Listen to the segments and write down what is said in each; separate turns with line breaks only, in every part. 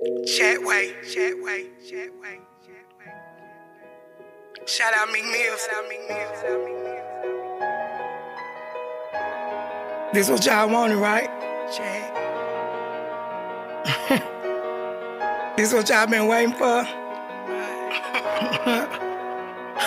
Chatway, Chatway, Chatway, Chatway. Shout out Mill, shout out Mill, shout out Mill. This what y'all wanted, right? Chat. this what y'all been waiting for?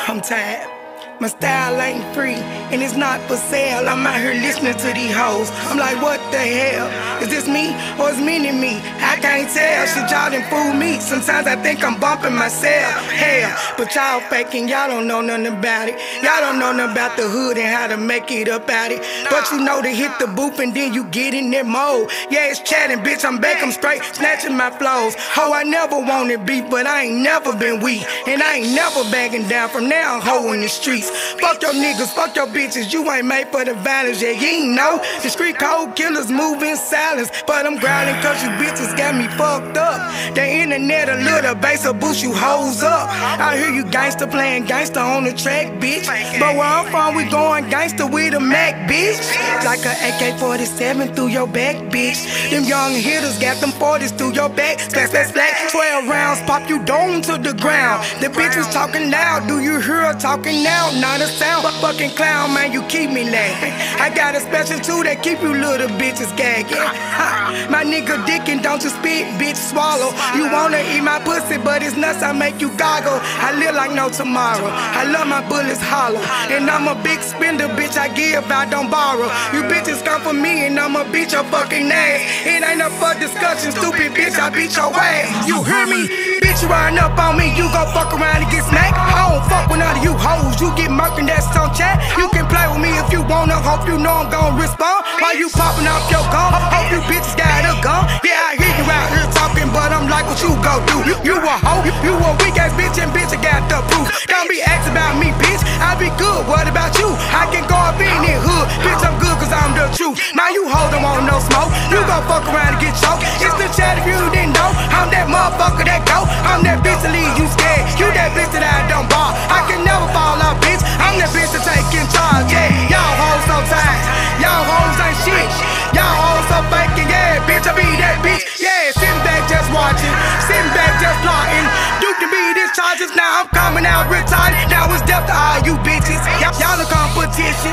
I'm tired. My style ain't free, and it's not for sale. I'm out here listening to these hoes. I'm like, what the hell? Is this me or is and me? I can't tell. Shit, y'all done fool me. Sometimes I think I'm bumping myself. Hell, but y'all faking, y'all don't know nothing about it. Y'all don't know nothing about the hood and how to make it up out it. But you know to hit the booth and then you get in that mode. Yeah, it's chatting, bitch. I'm back, I'm straight, snatching my flows. Ho, I never wanted beef, but I ain't never been weak. And I ain't never backing down from now, ho in the streets. Fuck your niggas, fuck your bitches, you ain't made for the violence, yeah, you ain't know. The street cold killers move in silence, but I'm growling cause you bitches got me fucked up. The internet a little bass will boost you hoes up. I hear you gangster playing gangster on the track, bitch. But where I'm from, we going gangster with a Mac, bitch. Like a AK 47 through your back, bitch. Them young hitters got them 40s through your back. Splash, splash, splash. 12 rounds pop you down to the ground. The bitch was talking loud, do you hear her talking now? Not a sound, but fucking clown, man, you keep me laughing. I got a special tool that keep you little bitches gagging. My nigga dickin', don't you spit, bitch, swallow. You wanna eat my pussy, but it's nuts, I make you goggle. I live like no tomorrow. I love my bullets hollow. And I'm a big spender, bitch, I give, I don't borrow. You bitches come for me, and I'ma beat your fucking ass. It ain't up for discussion, stupid bitch, I beat your ass. You hear me? Bitch, you riding up on me, you gon' fuck around and get smacked. I don't fuck with none of you hoes, you get murked and that's chat. You can play with me if you wanna, hope you know I'm gon' respond. While you popping off your gun, hope you bitches got a gun. Yeah, I hear you out here talking, but I'm like, what you gon' do? You, you a hoe, you, you a weak ass bitch, and bitch, I got the proof. Don't be asking about me, bitch, I be good, what about you? I can go up in the hood, bitch, I'm Now you hold don't want no smoke, you gon' fuck around and get choked. It's the chat if you didn't know, I'm that motherfucker that go. I'm that bitch that leave you scared, you that bitch that I don't bar. I can never fall out, bitch, I'm that bitch that take in charge, yeah. Y'all hoes so tight, y'all hoes ain't shit. Y'all hoes so faking, yeah, bitch, I be that bitch. Yeah, sitting back just watching, sitting back just plotting. You can be these charges, now I'm coming out retired. Now it's death to all you bitches. Y'all, the competition.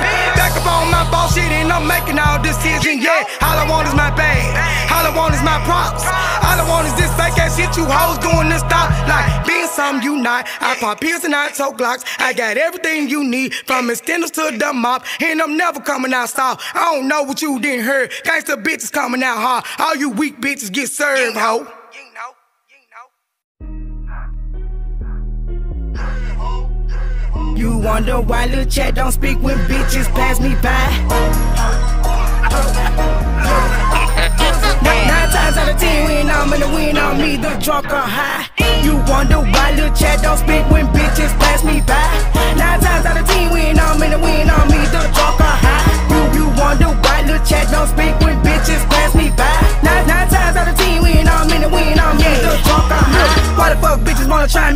Back up shit and I'm making all decisions, yeah. All I want is my bag, all I want is my props. All I want is this fake ass shit you hoes doing to stop. Like, being something you not. I pop pills and I tote glocks. I got everything you need, from extenders to the mop. And I'm never coming out soft. I don't know what you didn't hear. Gangsta bitches coming out hard. All you weak bitches get served, ho. You wonder why Lil Chat don't speak when bitches pass me by. Drunk or high. You wonder why Lil Chat don't speak when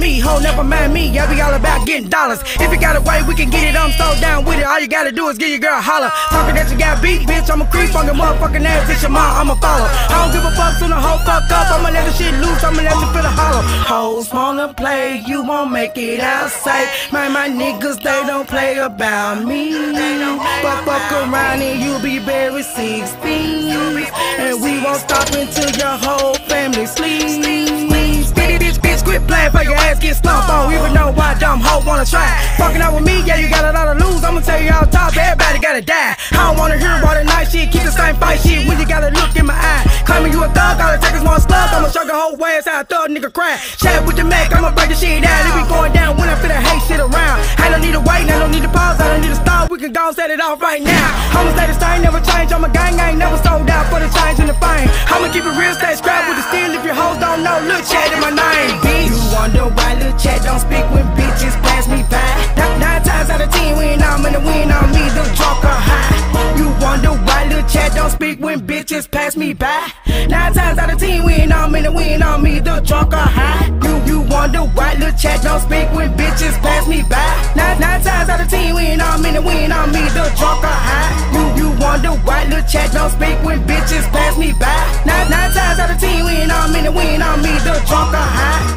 me? Ho, never mind me. I be all about getting dollars. If you got a way, we can get it. I'm so down with it. All you gotta do is give your girl holler. Talking that you got beat, bitch. I'm a creep, on fucking motherfucking ass, bitch. Your mom, I'ma follow. I don't give a fuck soon the whole fuck up. I'ma let the shit loose. I'ma let you feel the hollow. Hoes wanna play, you won't make it outside. Man, my niggas, they don't play about me. Fuck, fuck around and you'll be buried six feet. And we won't stop until your whole family sleeps. Try. Fucking out with me, yeah, you got a lot to lose. I'ma tell you all top, everybody gotta die. I don't wanna hear about the night shit, keep the same fight shit when you gotta look in my eye. Claiming you a thug, all takes is one slug. I'ma show your whole ass how a thug nigga cry. Chat with the Mac, I'ma break the shit out. It be going down when I feel the hate shit around. I don't need to wait, I don't need to pause, I don't need to stop. We can go and set it off right now. Speak when bitches pass me by. Nine times out of ten, when I'm in the wind, I'm either drunk or high. You you wonder why Lil Chat don't speak when bitches pass me by. Nine, nine times out of ten, when I'm in the wind, I'm either drunk or high. You you wonder why Lil Chat don't speak when bitches pass me by. Nine, nine times out of ten, when I'm in the wind, I'm either Drunk